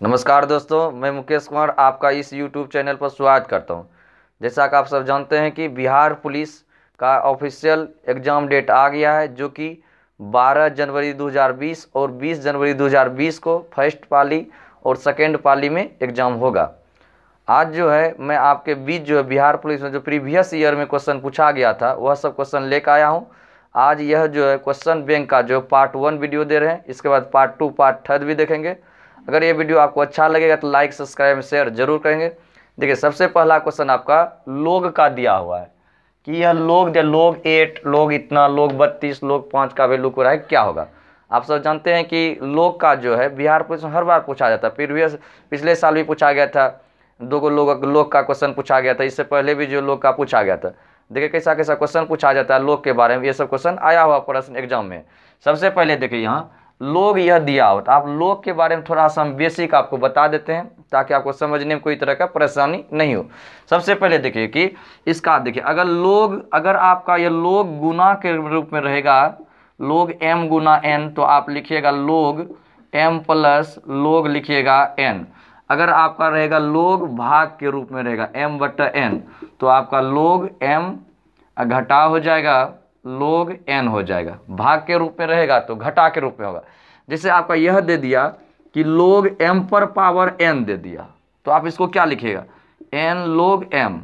नमस्कार दोस्तों, मैं मुकेश कुमार आपका इस यूट्यूब चैनल पर स्वागत करता हूँ। जैसा कि आप सब जानते हैं कि बिहार पुलिस का ऑफिशियल एग्ज़ाम डेट आ गया है, जो कि 12 जनवरी 2020 और 20 जनवरी 2020 को फ़र्स्ट पाली और सेकेंड पाली में एग्ज़ाम होगा। आज जो है, मैं आपके बीच जो है बिहार पुलिस में जो प्रीवियस ईयर में क्वेश्चन पूछा गया था, वह सब क्वेश्चन लेकर आया हूँ। आज यह जो है क्वेश्चन बैंक का जो पार्ट वन वीडियो दे रहे हैं, इसके बाद पार्ट टू, पार्ट थर्ड भी देखेंगे। अगर ये वीडियो आपको अच्छा लगेगा तो लाइक, सब्सक्राइब शेयर ज़रूर करेंगे। देखिए, सबसे पहला क्वेश्चन आपका, लोग का दिया हुआ है। कि यह लोग दे लोग एट, लोग इतना, लोग बत्तीस, लोग पाँच का वैल्यू को रहा है, क्या होगा? आप सब जानते हैं कि लोग का जो है, बिहार पुलिस हर बार पूछा जाता है। प्रीवियस, पिछले साल भी पूछा गया था। दो को लोग लोग का क्वेश्चन पूछा गया था। इससे पहले भी जो लोग का पूछा गया था। देखिए कैसा कैसा क्वेश्चन पूछा जाता है, लोग के बारे में, ये सब क्वेश्चन आया हुआ प्रश्न एग्ज़ाम में। सबसे पहले देखिए यहाँ लोग यह दिया हो। तो आप लोग के बारे में थोड़ा सा हम बेसिक आपको बता देते हैं, ताकि आपको समझने में कोई तरह का परेशानी नहीं हो। सबसे पहले देखिए कि इसका देखिए, अगर लोग, अगर आपका यह लोग गुना के रूप में रहेगा, लोग एम गुना एन तो आप लिखिएगा लोग एम प्लस लोग लिखिएगा एन अगर आपका रहेगा लोग भाग के रूप में रहेगा एम बट एन तो आपका लोग एम घटा हो जाएगा, लोग एन हो जाएगा। भाग के रूप में रहेगा तो घटा के रूप में होगा। जैसे आपका यह दे दिया कि लोग एम पर पावर एन दे दिया। तो आप इसको क्या लिखेगा? एन लोग एम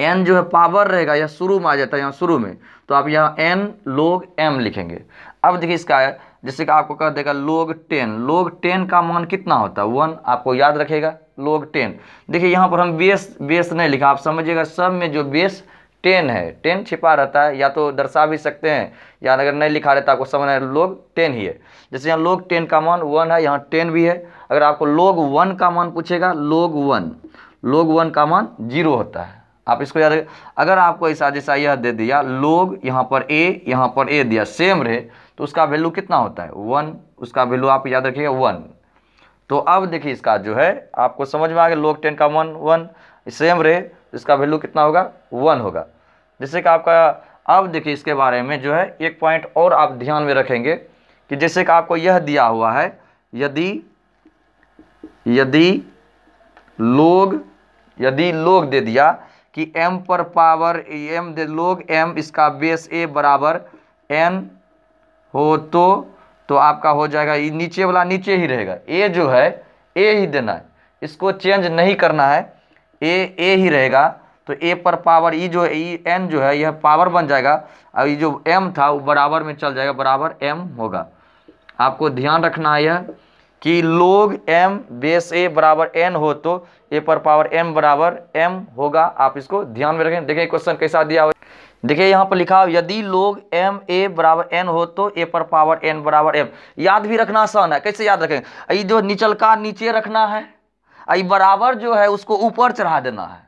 एन जो है पावर रहेगा, यह शुरू में आ जाता है यहाँ शुरू में। तो आप यहाँ एन लोग एम लिखेंगे। अब देखिए इसका है, जैसे कि आपको कह देगा लोग टेन लोग टेन का मान कितना होता है? वन आपको याद रखेगा लोग टेन देखिए यहाँ पर हम बेस बेस नहीं लिखा, आप समझिएगा, सब में जो बेस टेन है, टेन छिपा रहता है, या तो दर्शा भी सकते हैं। या अगर नहीं लिखा रहता, आपको समझ लोग टेन ही है। जैसे यहाँ लोग टेन का मान वन है, यहाँ टेन भी है। अगर आपको लोग वन का मान पूछेगा लोग वन लोग वन का मान ज़ीरो होता है। आप इसको याद अगर आपको ऐसा जैसा यह दे दिया लोग यहाँ पर ए यहाँ पर ए दिया सेम रहे तो उसका वैल्यू कितना होता है? वन। उसका वैल्यू आप याद रखिएगा, वन। तो अब देखिए इसका जो है, आपको समझ में आ गया लोग टेन का वन वन सेम रहे, इसका वैल्यू कितना होगा? वन होगा। जैसे कि आपका अब देखिए इसके बारे में जो है, एक पॉइंट और आप ध्यान में रखेंगे कि जैसे कि आपको यह दिया हुआ है, यदि यदि लोग यदि लोग दे दिया कि m पर पावर m दे लोग, m इसका बेस a बराबर n हो तो तो आपका हो जाएगा, ये नीचे वाला नीचे ही रहेगा। A जो है, a ही देना है। इसको चेंज नहीं करना है। A a ही रहेगा। तो ए पर पावर ई जो ई एन जो है, यह पावर बन जाएगा। और ये जो एम था, वो बराबर में चल जाएगा, बराबर एम होगा। आपको ध्यान रखना है यह, कि लोग एम बेस ए बराबर एन हो तो ए पर पावर एम बराबर एम होगा। आप इसको ध्यान में रखें। देखिए क्वेश्चन कैसा दिया हुआ देखिए, यहाँ पर लिखा हो, यदि लोग एम ए बराबर एन हो तो ए पर पावर एन बराबर एम याद भी रखना आसान है। कैसे याद रखें? ये जो निचल का नीचे रखना है, ये बराबर जो है, उसको ऊपर चढ़ा देना है।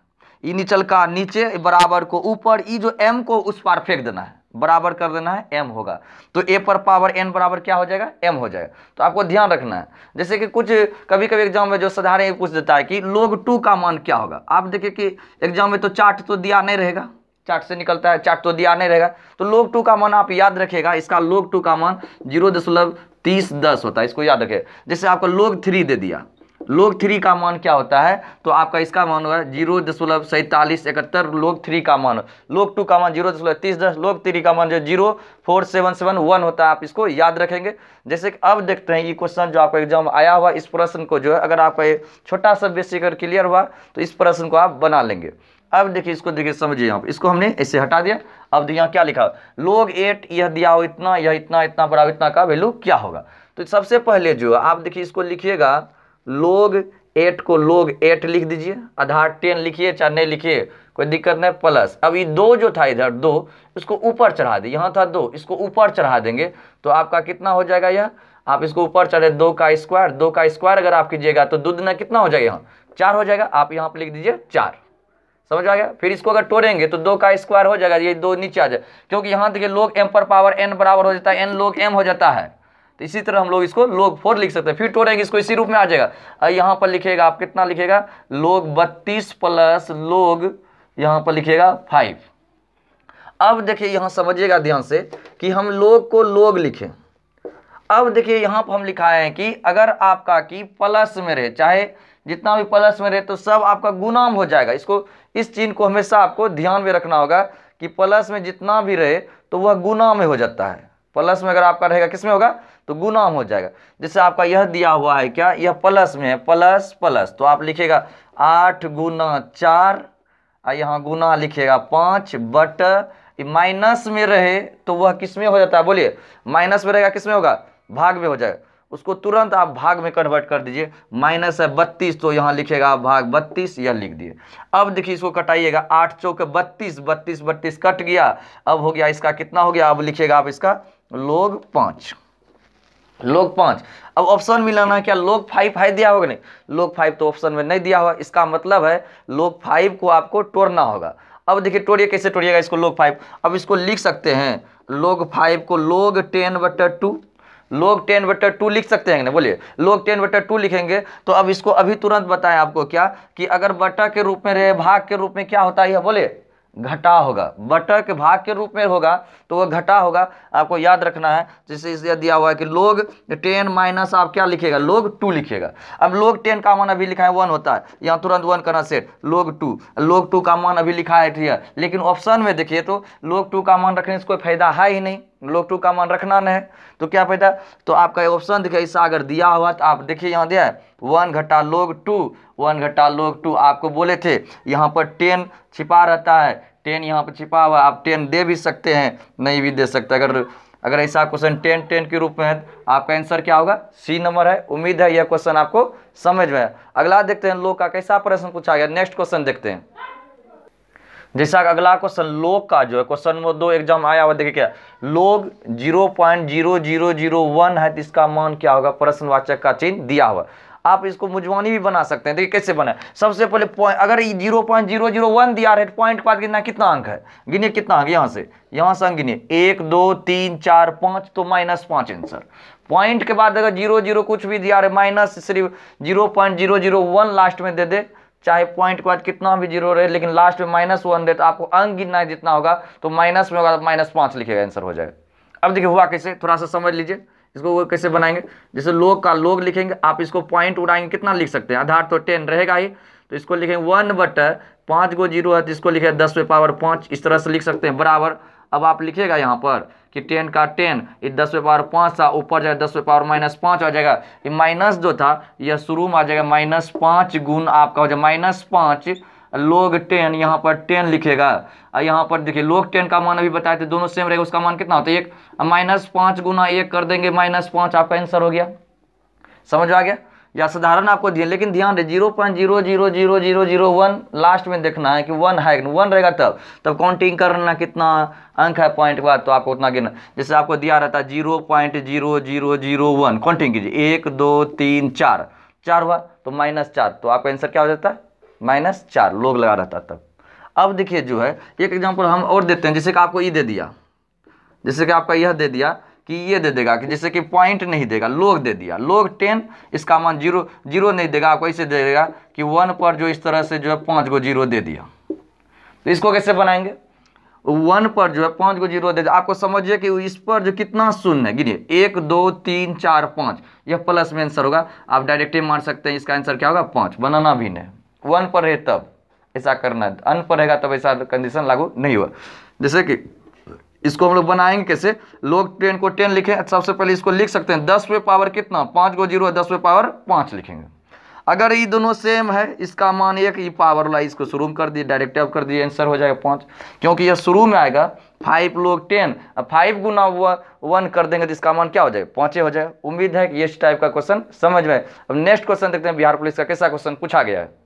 ये निचल का नीचे बराबर को ऊपर, ई जो एम को उस पार फेंक देना है। बराबर कर देना है एम होगा। तो ए पर पावर एन बराबर क्या हो जाएगा? एम हो जाएगा। तो आपको ध्यान रखना है। जैसे कि कुछ कभी कभी एग्ज़ाम में जो साधारण पूछ देता है कि लोग टू का मान क्या होगा? आप देखिए कि एग्ज़ाम में तो चार्ट तो दिया नहीं रहेगा। चार्ट से निकलता है चार्ट तो दिया नहीं रहेगा। तो लोग टू का मान आप याद रखेगा इसका लोग टू का मान ज़ीरो दशमलव तीस दस होता है। इसको याद रखिए। जैसे आपको लोग थ्री दे दिया। लोग थ्री का मान क्या होता है? तो आपका इसका मान होगा ज़ीरो दशमलव सैंतालीस इकहत्तर लोग थ्री का मान। लोग टू का मान ज़ीरो दशमलव तीस दस लोग थ्री का मान जो zero four seven seven one होता है, आप इसको याद रखेंगे। जैसे कि अब देखते हैं ये क्वेश्चन जो आपका एग्ज़ाम आया हुआ, इस प्रश्न को जो है, अगर आपका ये छोटा सा बेसिक अगर क्लियर हुआ तो इस प्रश्न को आप बना लेंगे। अब देखिए इसको देखिए, समझिए आप, इसको हमने ऐसे हटा दिया। अब देखिए यहाँ क्या लिखा लोग एट यह दिया हो इतना, यह इतना इतना बड़ा इतना का वैल्यू क्या होगा? तो सबसे पहले जो आप देखिए इसको लिखिएगा लोग एट को लोग एट लिख दीजिए, आधार टेन लिखिए चाहे नहीं लिखिए, कोई दिक्कत नहीं, प्लस। अब ये दो जो था इधर, दो, इसको ऊपर चढ़ा दिए यहाँ था दो, इसको ऊपर चढ़ा देंगे तो आपका कितना हो जाएगा यह? आप इसको ऊपर चढ़े दो का स्क्वायर, दो का स्क्वायर अगर आप कीजिएगा तो दो दिन कितना हो जाएगा यहाँ? चार हो जाएगा, आप यहाँ पर लिख दीजिए चार। समझ आ गया? फिर इसको अगर तोड़ेंगे तो दो का स्क्वायर हो जाएगा, ये दो नीचे आ जाए। क्योंकि यहाँ देखिए लोग एम पर पावर एन बराबर हो जाता है एन लोग एम हो जाता है। तो इसी तरह हम लोग इसको लोग फोर लिख सकते हैं। फिर तोड़ेंगे इसको इसी रूप में आ जाएगा। यहाँ पर लिखेगा, आप कितना लिखेगा? लोग बत्तीस प्लस लोग यहाँ पर लिखेगा फाइव अब देखिए, यहाँ समझिएगा ध्यान से कि हम लोग को लोग लिखें। अब देखिए, यहाँ पर हम लिखाए हैं कि अगर आपका की प्लस में रहे, चाहे जितना भी प्लस में रहे तो सब आपका गुनाम हो जाएगा। इसको, इस चीज़ को हमेशा आपको ध्यान में रखना होगा कि प्लस में जितना भी रहे तो वह गुना में हो जाता है। प्लस में अगर आपका रहेगा, किसमें होगा? तो गुना हो जाएगा। जैसे आपका यह दिया हुआ है क्या? यह प्लस में है, प्लस प्लस। तो आप लिखेगा, आठ गुना चार यहाँ गुना लिखेगा, पाँच, बट माइनस में रहे तो वह किसमें हो जाता है? बोलिए, माइनस में रहेगा, किसमें होगा? भाग में हो जाएगा। उसको तुरंत आप भाग में कन्वर्ट कर दीजिए। माइनस है बत्तीस तो यहाँ लिखेगा आप भाग बत्तीस, यह लिख दिए। अब देखिए, इसको कटाइएगा। आठ चौक बत्तीस बत्तीस बत्तीस कट गया। अब हो गया, इसका कितना हो गया? अब लिखिएगा आप इसका लोग पाँच। लोग पाँच। अब ऑप्शन मिलाना क्या? लोग फाइव फाइव दिया होगा नहीं? लोग फाइव तो ऑप्शन में नहीं दिया हुआ इसका मतलब है लोग फाइव को आपको तोड़ना होगा। अब देखिए, तोड़िए, कैसे तोड़िएगा इसको लोग फाइव अब इसको लिख सकते हैं। लोग फाइव को लोग टेन बटर टू लोग टेन बटर टू लिख सकते हैं बोलिए। लोग टेन बटर टू लिखेंगे। तो अब इसको अभी तुरंत बताएँ आपको क्या? कि अगर बटा के रूप में रहे, भाग के रूप में क्या होता है? बोले घटा होगा। बटर के भाग के रूप में होगा तो वह घटा होगा। आपको याद रखना है, जैसे इसे दिया हुआ है कि लोग टेन माइनस आप क्या लिखेगा? लोग टू लिखेगा। अब लोग टेन का मान अभी लिखा है वन होता है। यहाँ तुरंत वन करना सेट लोग टू लोग टू का मान अभी लिखा है ठीक है लेकिन ऑप्शन में देखिए तो लोग टू का मान रखने से कोई फ़ायदा है ही नहीं। लोग टू का मान रखना नहीं। तो क्या फ़ायदा तो आपका ऑप्शन देखिए ऐसा अगर दिया हुआ तो आप देखिए यहाँ दिया है। वन घटा लोग टू वन घटा लोग टू आपको बोले थे, यहाँ पर टेन छिपा रहता है। टेन यहाँ पर छिपा हुआ आप टेन दे भी सकते हैं, नहीं भी दे सकते। अगर अगर ऐसा क्वेश्चन टेन टेन के रूप में है तो आपका आंसर क्या होगा? सी नंबर है। उम्मीद है यह क्वेश्चन आपको समझ में है अगला देखते हैं लोग का कैसा प्रश्न पूछा गया? नेक्स्ट क्वेश्चन देखते हैं। जैसा अगला क्वेश्चन लोग का जो है क्वेश्चन नंबर दो एग्ज़ाम आया हुआ देखिए क्या? लोग zero point zero zero zero one है तो इसका मान क्या होगा? प्रश्नवाचक का चिन्ह दिया हुआ। आप इसको मुजवानी भी बना सकते हैं। देखिए कैसे बने सबसे पहले पॉइंट अगर zero point zero zero one दिया रहे पॉइंट के बाद गिनना कितना अंक है? गिनिए कितना अंक? यहाँ से यहाँ से अंक गिनिए। एक, दो, तीन, चार, पाँच तो माइनस पाँच आंसर पॉइंट के बाद अगर ज़ीरो ज़ीरो कुछ भी दिया रहे माइनस सिर्फ़ zero point zero zero one last में दे दे। चाहे पॉइंट के बाद कितना भी ज़ीरो रहे, लेकिन लास्ट में माइनस वन दे तो आपको अंक गिनना है जितना होगा तो माइनस में होगा तो माइनस पाँच लिखेगा आंसर हो जाएगा। अब देखिए, हुआ कैसे? थोड़ा सा समझ लीजिए। इसको वो कैसे बनाएँगे? जैसे लोग का लोग लिखेंगे, आप इसको पॉइंट उड़ाएँगे, कितना लिख सकते हैं? आधार तो टेन रहेगा ही। तो इसको लिखेंगे वन बटर पाँच गो ज़ीरो है तो इसको लिखे दस पे पावर पाँच, इस तरह से लिख सकते हैं, बराबर। अब आप लिखेगा यहाँ पर कि टेन का टेन ये दस पे पावर पाँच था, ऊपर जाएगा दस पे पावर माइनस पाँच आ जाएगा। ये माइनस जो था यह शुरू में आ जाएगा माइनस पाँच गुण आपका हो जाए माइनस पाँच। लोग टेन यहाँ पर टेन लिखेगा। और यहाँ पर देखिए लोग टेन का मान अभी बताए थे, दोनों सेम रहेगा, उसका मान कितना होता है? एक माइनस पाँच गुना एक कर देंगे माइनस पाँच आपका आंसर हो गया। समझ आ गया? या साधारण आपको दिए लेकिन ध्यान दे zero point zero zero zero zero zero, one last में देखना है कि वन है वन रहेगा तब। तब काउंटिंग करना कितना अंक है पॉइंट के बाद तो आपको उतना गिनना जैसे आपको दिया रहता है zero point zero zero zero, one. Counting कीजिए। एक, दो, तीन, चार। चार हुआ तो माइनस चार। तो आपका आंसर क्या हो जाता है? माइनस चार। लोग लगा रहता तब। अब देखिए जो है, एक एग्ज़ाम्पल हम और देते हैं। जैसे कि आपको ये दे दिया। जैसे कि आपका यह दे दिया कि ये दे देगा कि जैसे कि पॉइंट नहीं देगा लोग दे दिया। लोग टेन इसका मान ज़ीरो ज़ीरो नहीं देगा, आपको ऐसे दे देगा कि वन पर जो इस तरह से जो है पाँच गो ज़ीरो दे दिया। तो इसको कैसे बनाएँगे? वन पर जो है पाँच गो ज़ीरो दे दिया। आपको समझिए कि इस पर जो कितना शून्य है, गिनिए, एक, दो, तीन, चार, पाँच, यह प्लस में आंसर होगा। आप डायरेक्ट ही मान सकते हैं, इसका आंसर क्या होगा? पाँच। बनाना भी नहीं। वन पर है तब, ऐसा करना अन पर रहेगा तब ऐसा कंडीशन लागू नहीं हुआ। जैसे कि इसको हम लोग बनाएँगे कैसे? लोग टेन को टेन लिखें, सबसे पहले इसको लिख सकते हैं, दस पे पावर कितना? पाँच को ज़ीरो दस पे पावर पाँच लिखेंगे। अगर ये दोनों सेम है, इसका मान एक, ये पावर वाला इसको शुरू में कर दिए, डायरेक्ट अब कर दिए, आंसर हो जाएगा पाँच। क्योंकि यह शुरू में आएगा, फाइव लोग टेन, अब फाइव गुना हुआ, वन कर देंगे तो इसका मान क्या हो जाएगा? पाँचे हो जाएगा। उम्मीद है कि इस टाइप का क्वेश्चन समझ में अब नेक्स्ट क्वेश्चन देखते हैं, बिहार पुलिस का कैसा क्वेश्चन पूछा गया है।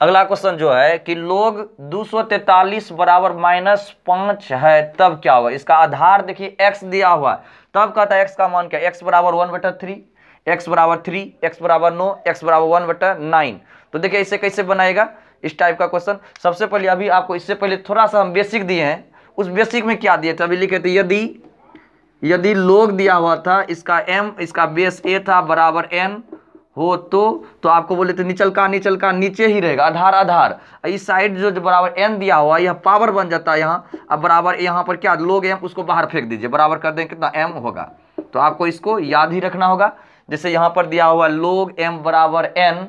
अगला क्वेश्चन जो है कि लोग 243 बराबर माइनस पाँच है, तब क्या होगा इसका आधार देखिए, x दिया हुआ है। तब कहता है, x का मान क्या? x बराबर वन बटा थ्री एक्स बराबर थ्री एक्स बराबर नौ एक्स बराबर वन बटा नाइन तो देखिए, इसे कैसे बनाएगा? इस टाइप का क्वेश्चन सबसे पहले अभी आपको इससे पहले थोड़ा सा हम बेसिक दिए हैं। उस बेसिक में क्या दिए थे? अभी लिखे थे, यदि यदि लोग दिया हुआ था, इसका m, इसका बेस a था, बराबर n हो तो तो आपको बोले तो निचल का निचल का, नीचे ही रहेगा, आधार आधार। इस साइड जो जो बराबर एन दिया हुआ यह पावर बन जाता है यहाँ। अब बराबर यहाँ पर क्या लोग एम उसको बाहर फेंक दीजिए। बराबर कर दें कितना? एम होगा। तो आपको इसको याद ही रखना होगा। जैसे यहाँ पर दिया हुआ लोग एम बराबर एन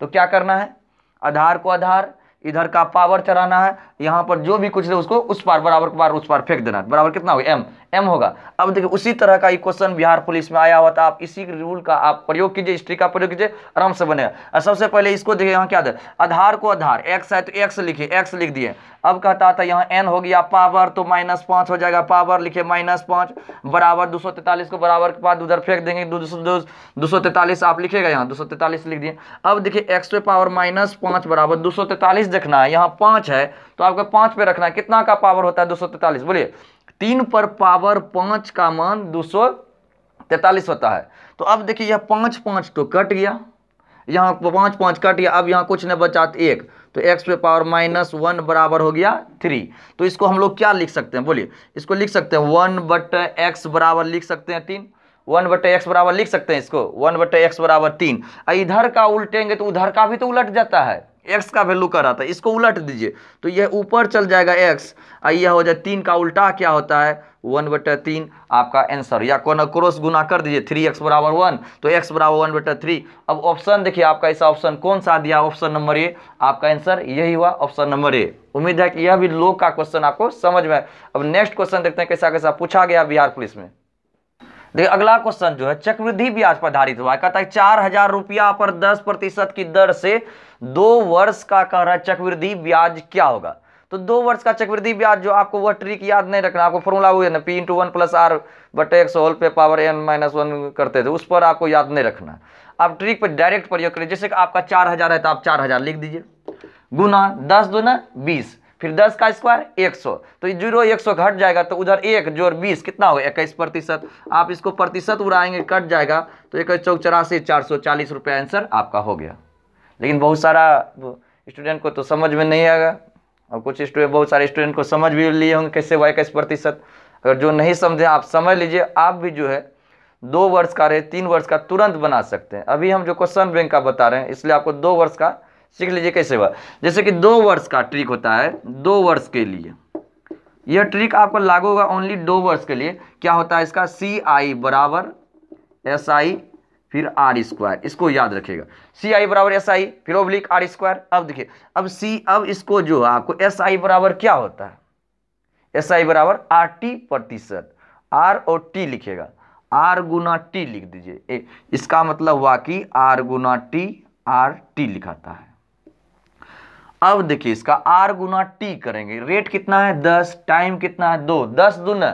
तो क्या करना है? आधार को आधार, इधर का पावर चढ़ाना है। यहाँ पर जो भी कुछ है उसको उस पार, बराबर पार, उस पार फेंक देना बराबर कितना होगा एम एम होगा। अब देखिए, उसी तरह का क्वेश्चन बिहार पुलिस में आया हुआ था। आप इसी रूल का आप प्रयोग कीजिए हिस्ट्री का प्रयोग कीजिए, आराम से बनेगा सबसे पहले इसको देखिए, यहाँ क्या आधार को आधार एक्स है तो एक्स लिखिए एक्स लिख दिए। अब कहता था, यहाँ एन हो गया पावर तो माइनस पाँच हो जाएगा। पावर लिखिए माइनस पाँच, बराबर दो सौ तैतालीस को बराबर के बाद उधर फेंक देंगे, दो सौ तैतालीस आप लिखेगा यहाँ, दो सौ तैतालीस लिख दिए। अब देखिए एक्स पे पावर माइनस पाँच बराबर दो सौ तैतालीस देखना है, यहाँ पाँच है तो आपको पाँच पे रखना है। कितना का पावर होता है? दो सौ तैतालीस। बोलिए तीन पर पावर पाँच का मान दो सौ तैतालीस होता है। तो अब देखिए, यह पाँच पाँच तो कट गया। यहाँ पाँच पाँच कट गया, अब यहाँ कुछ नहीं बचा तो एक। तो एक्स पे पावर माइनस वन बराबर हो गया थ्री। तो इसको हम लोग क्या लिख सकते हैं? बोलिए, इसको लिख सकते हैं वन बट एक्स बराबर लिख सकते हैं तीन। वन बटे एक्स बराबर लिख सकते हैं इसको। वन बटे एक्स बराबर तीन। इधर का उल्टेंगे तो उधर का भी तो उलट जाता है। एक्स का वैल्यू कर रहा था, इसको उलट दीजिए। तो यह ऊपर चल जाएगा एक्स यह हो जाए तीन का उल्टा, क्या होता है? वन बटे तीन आपका आंसर। या कौन क्रॉस गुना कर दीजिए, थ्री एक्स बराबर वन तो एक्स बराबर वन बटे थ्री। अब ऑप्शन देखिए, आपका ऐसा ऑप्शन कौन सा दिया? ऑप्शन नंबर ए, आपका आंसर यही हुआ ऑप्शन नंबर ए। उम्मीद है कि यह भी लोग का क्वेश्चन आपको समझ में अब नेक्स्ट क्वेश्चन देखते हैं कैसा कैसा पूछा गया बिहार पुलिस में। देखिए, अगला क्वेश्चन जो है, चक्रवृद्धि ब्याज पर आधारित हुआ कहता है, चार हज़ार रुपया पर दस प्रतिशत की दर से दो वर्ष का कह रहा है चक्रवृद्धि ब्याज क्या होगा? तो दो वर्ष का चक्रवृद्धि ब्याज जो आपको वह ट्रिक याद नहीं रखना, आपको फॉर्मूला हुआ है ना P into one plus R बटे एक्स होल पे पावर एन माइनस वन करते थे, उस पर आपको याद नहीं रखना। आप ट्रिक पर डायरेक्ट प्रयोग करिए, जैसे कि आपका चार हज़ार है तो आप चार हज़ार लिख दीजिए। गुना दस दो ना बीस, फिर दस का स्क्वायर एक सौ तो ज़ीरो एक सौ घट जाएगा तो उधर एक जोड़ बीस कितना होगा? इक्कीस प्रतिशत। आप इसको प्रतिशत उड़ाएँगे, कट जाएगा तो इक्कीस चौक चौरासी, चार सौ चालीस रुपये आंसर आपका हो गया। लेकिन बहुत सारा स्टूडेंट को तो समझ में नहीं आएगा। और कुछ स्टूडेंट, बहुत सारे स्टूडेंट को समझ भी लिए होंगे कैसे हुआ इक्कीस प्रतिशत। अगर जो नहीं समझे, आप समझ लीजिए, आप भी जो है दो वर्ष का रहे, तीन वर्ष का तुरंत बना सकते हैं। अभी हम जो क्वेश्चन बैंक का बता रहे हैं, इसलिए आपको दो वर्ष का सीख लीजिए कैसे हुआ। जैसे कि दो वर्ष का ट्रिक होता है, दो वर्ष के लिए। यह ट्रिक आपको लागू होगा ओनली दो वर्ष के लिए। क्या होता है इसका? सी आई बराबर एस आई फिर आर स्क्वायर, इसको याद रखिएगा। सी आई बराबर एस आई फिर ओब्लिक आर स्क्वायर अब देखिए, अब सी अब इसको जो है, आपको एस आई बराबर क्या होता है? एस आई बराबर आर टी प्रतिशत। आर और टी लिखेगा आर गुना टी लिख दीजिए। इसका मतलब हुआ कि आर गुना टी आर टी लिखाता है। अब देखिए, इसका आर गुना टी करेंगे। रेट कितना है? दस टाइम कितना है? दो। दस दुना।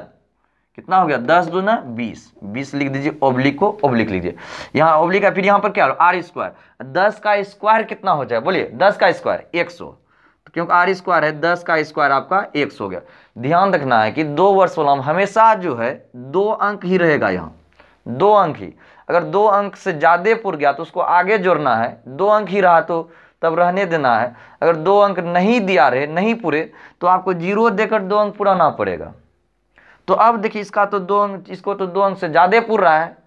कितना हो गया? दस दुना बीस। बीस लिख दीजिए ओब्लिक को ओब्लिक लीजिए यहाँ ओब्लिक है, फिर यहाँ पर क्या आर स्क्वायर दस का स्क्वायर कितना हो जाए? बोलिए, दस का स्क्वायर एक सौ। तो क्योंकि आर स्क्वायर है? दस का स्क्वायर आपका एक सौ हो गया। ध्यान रखना है कि दो वर्ष वाला हमेशा जो है, दो अंक ही रहेगा यहाँ। दो अंक ही। अगर दो अंक से ज़्यादा पुर गया तो उसको आगे जोड़ना है। दो अंक ही रहा तो तब रहने देना है। अगर दो अंक नहीं दिया रहे, नहीं पूरे तो आपको ज़ीरो देकर दो अंक पुराना पड़ेगा। तो अब देखिए इसका तो दो अंक इसको तो दो अंक से ज़्यादा पुर रहा है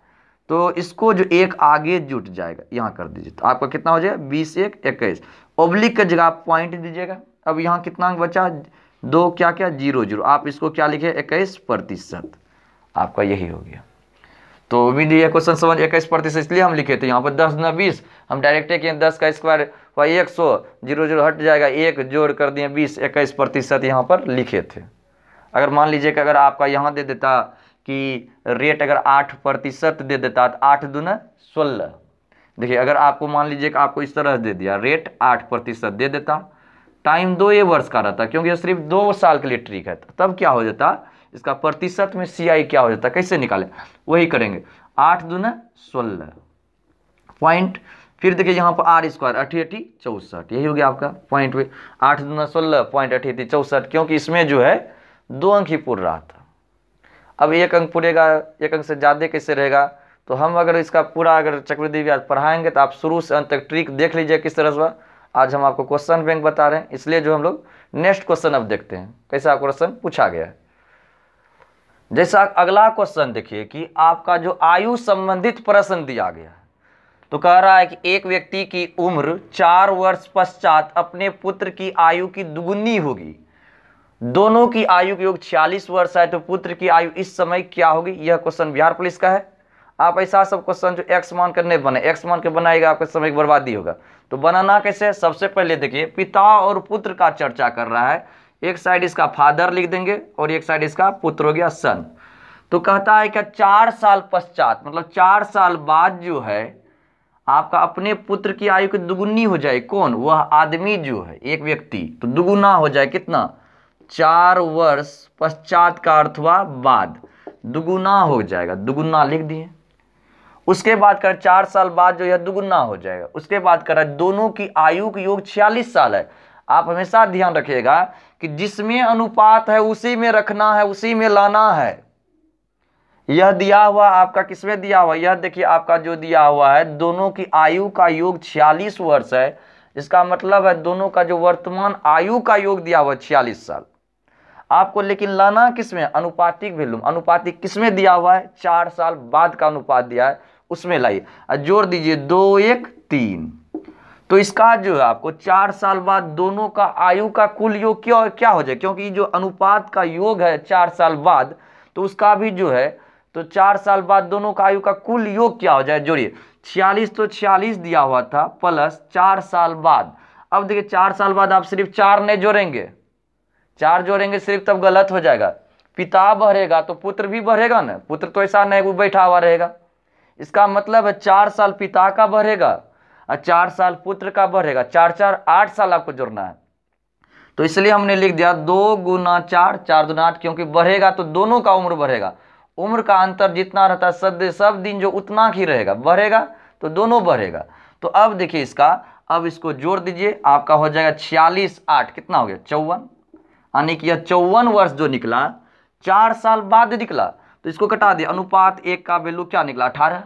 तो इसको जो एक आगे जुट जाएगा, यहाँ कर दीजिए तो आपका कितना हो जाएगा? बीस, एक, इक्कीस। ओब्लिक की जगह आप पॉइंट दीजिएगा, अब यहाँ कितना अंक बचा? दो, क्या क्या? Zero zero. आप इसको क्या लिखे? इक्कीस प्रतिशत। आपका यही हो गया। तो उम्मीद ये क्वेश्चन समझ इक्कीस प्रतिशत, इसलिए हम लिखे थे। यहाँ पर दस न बीस, हम डायरेक्ट किए, दस का स्क्वायर हुआ एक सौ, ज़ीरो ज़ीरो हट जाएगा, एक जोड़ कर दिए, बीस, इक्कीस प्रतिशत यहाँ पर लिखे थे। अगर मान लीजिए कि अगर आपका यहाँ दे देता कि रेट अगर आठ प्रतिशत दे देता तो आठ दूना सोलह। देखिए, अगर आपको मान लीजिए कि आपको इस तरह दे दिया रेट आठ प्रतिशत दे देता टाइम दो ये वर्ष का रहता, क्योंकि ये सिर्फ़ दो साल के लिए ट्रिक है, तब क्या हो जाता, इसका प्रतिशत में सी आई क्या हो जाता, कैसे निकालें? वही करेंगे। आठ दूना सोलह। पॉइंट फिर देखिए यहाँ पर आर स्क्वायर अठी अठी चौसठ, यही हो गया आपका पॉइंट आठ दूना सोलह पॉइंट अठी अठी चौसठ, क्योंकि इसमें जो है दो अंक ही पुर रहा था। अब एक अंक पुरेगा, एक अंक से ज़्यादा कैसे रहेगा? तो हम अगर इसका पूरा अगर चक्रवृद्धि ब्याज पढ़ाएँगे तो आप शुरू से अंत तक ट्रिक देख लीजिए किस तरह से। आज हम आपको क्वेश्चन बैंक बता रहे हैं, इसलिए जो हम लोग नेक्स्ट क्वेश्चन अब देखते हैं। कैसा क्वेश्चन पूछा गया है? जैसा अगला क्वेश्चन देखिए कि आपका जो आयु संबंधित प्रश्न दिया गया तो कह रहा है कि एक व्यक्ति की उम्र चार वर्ष पश्चात अपने पुत्र की आयु की दुगुनी होगी। दोनों की आयु योग छियालीस वर्ष है तो पुत्र की आयु इस समय क्या होगी? यह क्वेश्चन बिहार पुलिस का है। आप ऐसा सब क्वेश्चन जो एक्स मान कर नहीं बने एक्स मान के बनाएगा, आपका समय की बर्बादी होगा। तो बनाना कैसे सबसे पहले देखिए, पिता और पुत्र का चर्चा कर रहा है। एक साइड इसका फादर लिख देंगे और एक साइड इसका पुत्र हो गया सन तो कहता है कि चार साल पश्चात मतलब चार साल बाद जो है, आपका अपने पुत्र की आयु की दुगुनी हो जाए। कौन? वह आदमी जो है, एक व्यक्ति। तो दुगुना हो जाए कितना? चार वर्ष पश्चात का अर्थ हुआ बाद। दुगुना हो जाएगा। दुगुना लिख दिए। उसके बाद कर चार साल बाद जो है दुगुना हो जाएगा। उसके बाद कर दोनों की आयु का योग छियालीस साल है। आप हमेशा ध्यान रखिएगा कि जिसमें अनुपात है, उसी में रखना है, उसी में लाना है। यह दिया हुआ आपका किसमें दिया हुआ? यह देखिए, आपका जो दिया हुआ है, दोनों की आयु का योग छियालीस वर्ष है। इसका मतलब है दोनों का जो वर्तमान आयु का योग दिया हुआ छियालीस साल। आपको लेकिन लाना किसमें? अनुपातिक वैल्यू अनुपातिक किसमें दिया हुआ है? चार साल बाद का अनुपात दिया है। उसमें लाइए। जोड़ दीजिए। दो, एक, तीन। तो इसका जो है आपको चार साल बाद दोनों का आयु का कुल योग क्यों, क्या हो जाए? क्योंकि जो अनुपात का योग है चार साल बाद तो उसका भी जो है तो चार साल बाद दोनों का आयु का कुल योग क्या हो जाए? जोड़िए। छियालीस तो छियालीस दिया हुआ था, प्लस चार साल बाद। अब देखिए, चार साल बाद आप सिर्फ़ चार नहीं जोड़ेंगे। चार जोड़ेंगे, सिर्फ़ तब गलत हो जाएगा। पिता बढ़ेगा तो पुत्र भी बढ़ेगा ना? पुत्र तो ऐसा नहीं वो बैठा हुआ रहेगा। इसका मतलब है चार साल पिता का बढ़ेगा और चार साल पुत्र का बढ़ेगा चार चार, आठ साल आपको जोड़ना है। तो इसलिए हमने लिख दिया दो गुना चार चार दुना आठ, क्योंकि बढ़ेगा तो दोनों का उम्र बढ़ेगा उम्र का अंतर जितना रहता है सद सब दिन जो उतना ही रहेगा। बढ़ेगा तो दोनों बढ़ेगा तो अब देखिए इसका, अब इसको जोड़ दीजिए। आपका हो जाएगा छियालीस आठ, कितना हो गया? चौवन। यानी कि यह चौवन वर्ष जो निकला, चार साल बाद निकला तो इसको कटा दिया। अनुपात एक का वैल्यू क्या निकला? अठारह।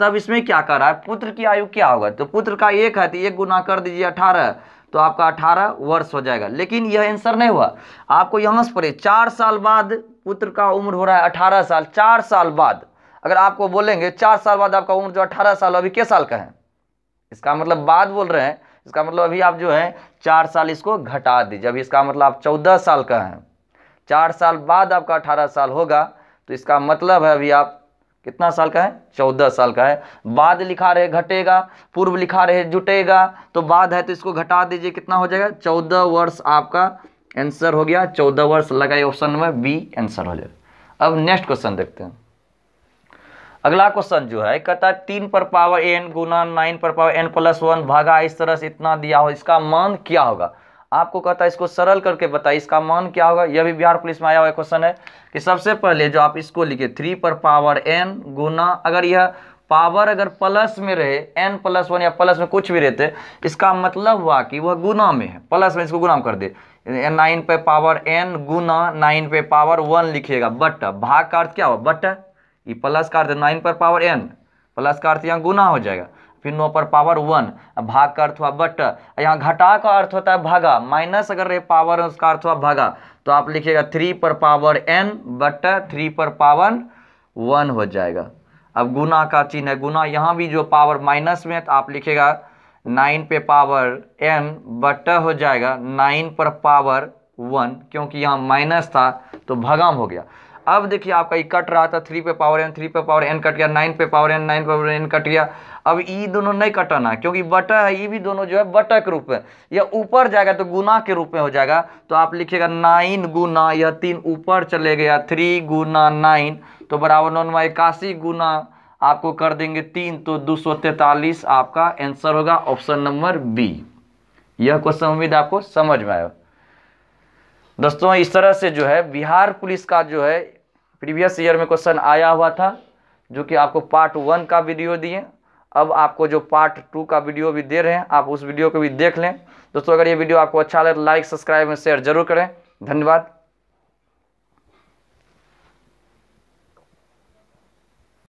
तब इसमें क्या कर रहा है? पुत्र की आयु क्या होगा? तो पुत्र का एक है तो एक गुना कर दीजिए अठारह तो आपका अठारह वर्ष हो जाएगा। लेकिन यह आंसर नहीं हुआ। आपको यहाँ से पढ़े चार साल बाद पुत्र का उम्र हो रहा है अठारह साल, चार साल बाद। अगर आपको बोलेंगे, चार साल बाद आपका उम्र जो अठारह साल अभी किस साल का है? इसका मतलब बाद बोल रहे हैं इसका मतलब अभी आप जो है, चार साल इसको घटा दीजिए। अभी इसका मतलब आप चौदह साल का हैं। चार साल बाद आपका अठारह साल होगा तो इसका मतलब है अभी आप कितना साल का है? चौदह साल का है। बाद लिखा रहे घटेगा, पूर्व लिखा रहे जुटेगा तो बाद है तो इसको घटा दीजिए, कितना हो जाएगा? चौदह वर्ष आपका आंसर हो गया। चौदह वर्ष लगाए ऑप्शन में बी आंसर हो जाएगा। अब नेक्स्ट क्वेश्चन देखते हैं। अगला क्वेश्चन जो है, कहता है तीन पर पावर एन गुना नाइन पर पावर एन प्लस वन भागा इस तरह से इतना दिया हो, इसका मान क्या होगा? आपको कहता है इसको सरल करके बताइए, इसका मान क्या होगा? यह भी बिहार पुलिस में आया हुआ क्वेश्चन है कि सबसे पहले जो आप इसको लिखे थ्री पर पावर एन गुना, अगर यह पावर अगर प्लस में रहे एन प्लस वन या प्लस में कुछ भी रहते, इसका मतलब हुआ कि वह गुना में है, प्लस में इसको गुना कर दे। नाइन पे पावर एन गुना नाइन पे पावर वन लिखिएगा, बट भाग का अर्थ क्या हुआ? बट ये प्लस का अर्थ नाइन पर पावर एन प्लस का अर्थ यहाँ गुना हो जाएगा। फिर नौ पर पावर वन भाग का अर्थ हुआ बट, यहाँ घटा का अर्थ होता है भागा। माइनस अगर रहे पावर उसका अर्थ हुआ भागा। तो आप लिखिएगा थ्री पर पावर एन बट थ्री पर पावर वन हो जाएगा। अब गुना का चिन्ह है, गुना यहाँ भी जो पावर माइनस में है तो आप लिखेगा नाइन पे पावर एन बट हो जाएगा नाइन पर पावर वन क्योंकि यहाँ माइनस था तो भगम हो गया। अब देखिए आपका ये कट रहा था थ्री पे पावर एन थ्री पे पावर एन कट गया नाइन पे पावर एन नाइन पे पावर एन कट गया। अब ये दोनों नहीं कटाना, क्योंकि बटा है ये भी दोनों जो है बटा के रूप में यह ऊपर जाएगा तो गुना के रूप में हो जाएगा। तो आप लिखिएगा नाइन गुना, यह तीन ऊपर चले गया थ्री गुना नाइन तो बराबर नौ इक्यासी गुना, आपको कर देंगे तीन तो दो सौ तैतालीस आपका आंसर होगा ऑप्शन नंबर बी यह क्वेश्चन उम्मीद आपको समझ में आया। दोस्तों, इस तरह से जो है बिहार पुलिस का जो है प्रीवियस ईयर में क्वेश्चन आया हुआ था, जो कि आपको पार्ट वन का वीडियो दिए। अब आपको जो पार्ट टू का वीडियो भी दे रहे हैं, आप उस वीडियो को भी देख लें। दोस्तों, अगर ये वीडियो आपको अच्छा लगे तो लाइक, सब्सक्राइब और शेयर ज़रूर करें। धन्यवाद।